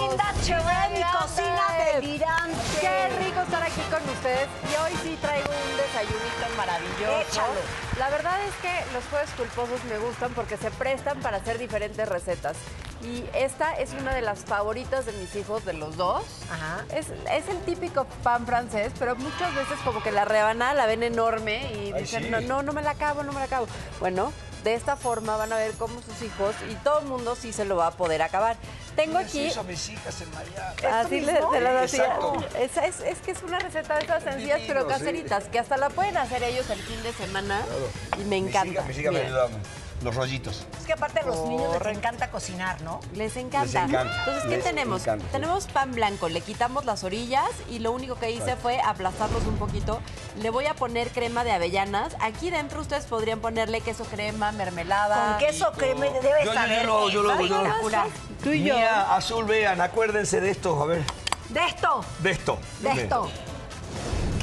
Linda Cheremi, cocina delirante. Qué rico estar aquí con ustedes. Y hoy sí traigo un desayunito maravilloso. Échalo. La verdad es que los jueves culposos me gustan porque se prestan para hacer diferentes recetas. Y esta es una de las favoritas de mis hijos, de los dos. Ajá. Es, es el típico pan francés, pero muchas veces como que la rebanada la ven enorme y Ay, dicen, sí. no, no, no me la acabo, no me la acabo. Bueno, de esta forma van a ver cómo sus hijos y todo el mundo sí se lo va a poder acabar. Tengo aquí... hizo a mis hijas en Miami. Así le, se las hacía. Es, es- es que es una receta de esas sencillas, pero Divino, sí. caseritas, que hasta la pueden hacer ellos el fin de semana. Y me Mis encanta. hijas, mis hijas me ayudaban. Los rollitos. Es que aparte a los niños les encanta cocinar, ¿no? Les encanta. Les encanta. Entonces, ¿qué Les tenemos? encanta, sí. Tenemos pan blanco, le quitamos las orillas y lo único que hice fue aplastarlos un poquito. Le voy a poner crema de avellanas. Aquí dentro ustedes podrían ponerle queso crema, mermelada. Con queso crema debe yo, saber. yo lo- yo lo hago, yo lo. Tú y yo. Mía, azul, vean, acuérdense de esto, a ver, De esto, de esto. de esto.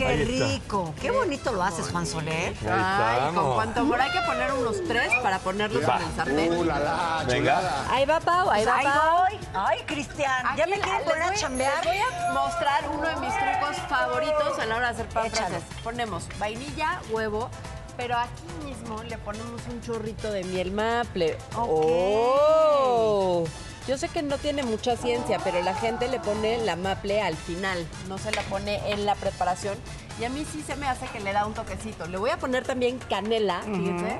Qué Ahí está. rico. Qué bonito lo haces, Juan Soler. Ay, con cuánto amor. Hay que poner unos tres para ponerlos Va. en el sartén. Venga. Ahí va, Pau, ahí va, Ahí Pau. voy. Ay, Cristian, ya me la- quieren poner a chambear. Les voy a mostrar uno de mis trucos favoritos a la hora de hacer pan francés. Ponemos vainilla, huevo, pero aquí mismo le ponemos un chorrito de miel maple. Ok. ¡Oh! Yo sé que no tiene mucha ciencia, pero la gente le pone la maple al final, no se la pone en la preparación. Y a mí sí se me hace que le da un toquecito. Le voy a poner también canela, fíjense.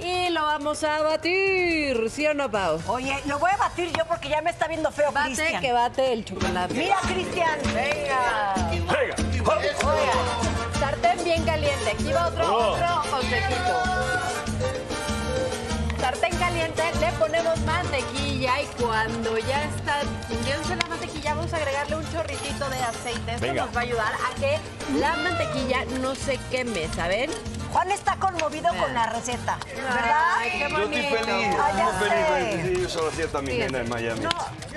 Y lo vamos a batir, ¿sí o no, Pau? Oye, lo voy a batir yo porque ya me está viendo feo, Bate Cristian. que bate el chocolate. Mira, Cristian. Venga. Venga. Oigan, sartén bien caliente. Aquí va otro, Oh. otro consejito. Ponemos mantequilla y cuando ya está fundiéndose la mantequilla, vamos a agregarle un chorritito de aceite. Esto Venga. nos va a ayudar a que la mantequilla no se queme, ¿saben? Juan está conmovido con la receta, ¿verdad? Ay, qué Yo estoy bonito. feliz, Ah, ya estoy feliz. Sí, yo solo hacía también en Miami. No,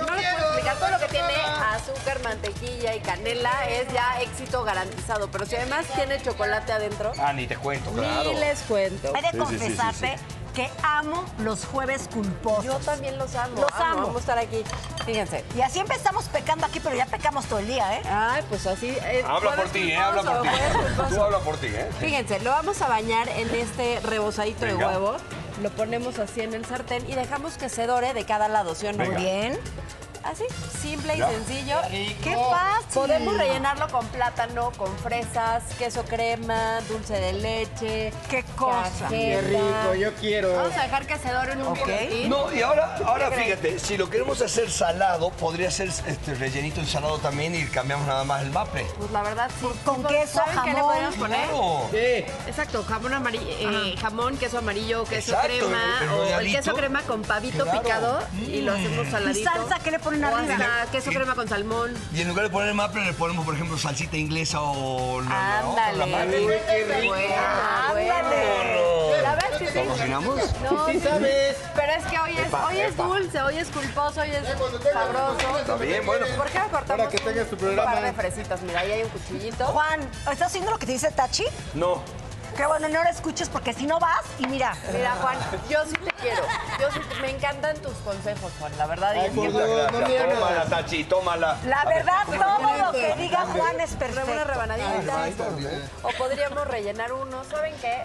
no les puedo explicar todo lo que tiene azúcar, mantequilla y canela es ya éxito garantizado. Pero si además tiene chocolate adentro, Ah, ni te cuento, claro. ni les cuento. He de Sí, sí, sí, sí, confesarte que amo los jueves culposos. Yo también los amo. Los amo. Vamos a estar aquí. Fíjense. Y así empezamos pecando aquí, pero ya pecamos todo el día, ¿eh? Ay, pues así. es Habla jueves por ti, ¿eh? Habla por ti. Tú habla por ti, ¿eh? Fíjense, lo vamos a bañar en este rebosadito Venga. de huevo. Lo ponemos así en el sartén y dejamos que se dore de cada lado, ¿sí o no? Venga. Bien. Así, simple y Ya. sencillo. ¡Qué fácil! Podemos rellenarlo con plátano, con fresas, queso crema, dulce de leche. ¡Qué cosa! Qué rico, yo quiero. Vamos a dejar que se doren un Ok. poquitín. No, y ahora, ahora fíjate, si lo queremos hacer salado, podría ser este rellenito en salado también y cambiamos nada más el maple. Pues la verdad, sí. Con Pues, queso, ¿saben qué le jamón. podemos poner? Claro. Exacto, jamón amarillo, eh, jamón, queso amarillo, queso Exacto, crema, el- el o el queso crema con pavito Claro. picado y lo hacemos saladito. ¿Y salsa qué le ponen Arriba? hasta queso crema con salmón. Y en lugar de poner maple, le ponemos, por ejemplo, salsita inglesa o la, la otra, Ándale. la maple. La verdad sí. ¿Lo cocinamos? No, Sí sí. sabes. Pero es que hoy es, Epa, hoy es epa. dulce, hoy es culposo, hoy es sabroso. Está bien, bueno. ¿Por qué no cortamos Para que tengas tu programa. un par de fresitas? Mira, ahí hay un cuchillito. Juan, ¿estás haciendo lo que te dice Tachi? No. Qué bueno, no lo escuches porque si no vas y mira. Mira, Juan, yo sí te quiero. Yo sí te- me encantan tus consejos, Juan, la verdad. y es por que- gracias. Tómala, Tachi, tómala. La verdad, todo lo que diga Juan es Una perfecto. rebanadita. Está bien. O podríamos rellenar uno. ¿Saben qué?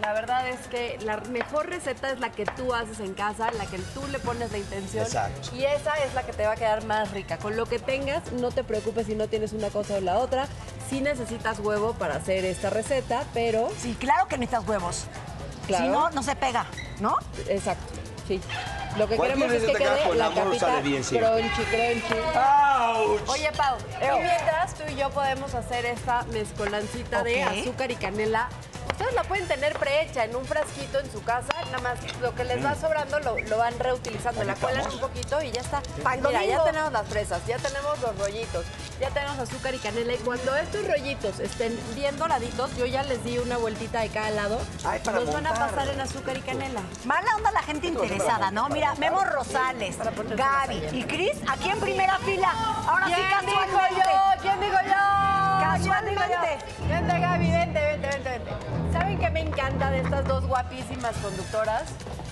La verdad es que la mejor receta es la que tú haces en casa, la que tú le pones la intención. Exacto. Y esa es la que te va a quedar más rica. Con lo que tengas, no te preocupes si no tienes una cosa o la otra. Sí necesitas huevo para hacer esta receta, pero... Sí, claro que necesitas huevos. Claro. Si no, no se pega, ¿no? Exacto, sí. Lo que queremos es que quede con la capita bien siempre. crunchy, crunchy. ¡Auch! Oye, Pau, y mientras tú y yo podemos hacer esta mezcolancita de azúcar y canela, ustedes la pueden tener prehecha en un frasquito en su casa, nada más lo que les va sobrando lo, lo van reutilizando, la cuelan un poquito y ya está. Mira, ya tenemos las fresas, ya tenemos los rollitos, ya tenemos azúcar y canela y cuando estos rollitos estén bien doraditos, yo ya les di una vueltita de cada lado, Ay, para los van a montar. pasar en azúcar y canela. Mala onda la gente interesada, ¿no? Mira, Memo Rosales, Gaby y Cris aquí en primera fila. Ahora sí, ¿Quién encanta de estas dos guapísimas conductoras?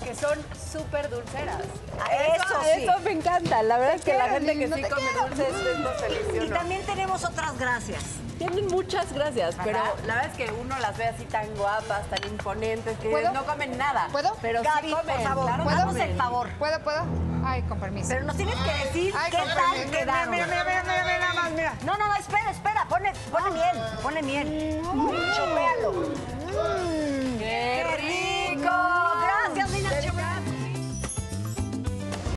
Que son súper dulceras. Ah, eso sí. Eso me encanta. La verdad es que la gente que sí no te come quiero. dulces es más feliz. ¿sí Y no? también tenemos otras gracias. Tienen muchas gracias, pero la verdad es que uno las ve así tan guapas, tan imponentes, que ¿Puedo? no comen nada. ¿Puedo? Pero Gaby, sí comen. por favor, claro comen. el favor. ¿Puedo, puedo? Ay, con permiso. Pero nos tienes que decir Ay, qué tal quedaron. Mira, mira, mira, mira, mira, nada más, mira. No, no, no, espera, espera, ponle, ponle miel, ponle miel.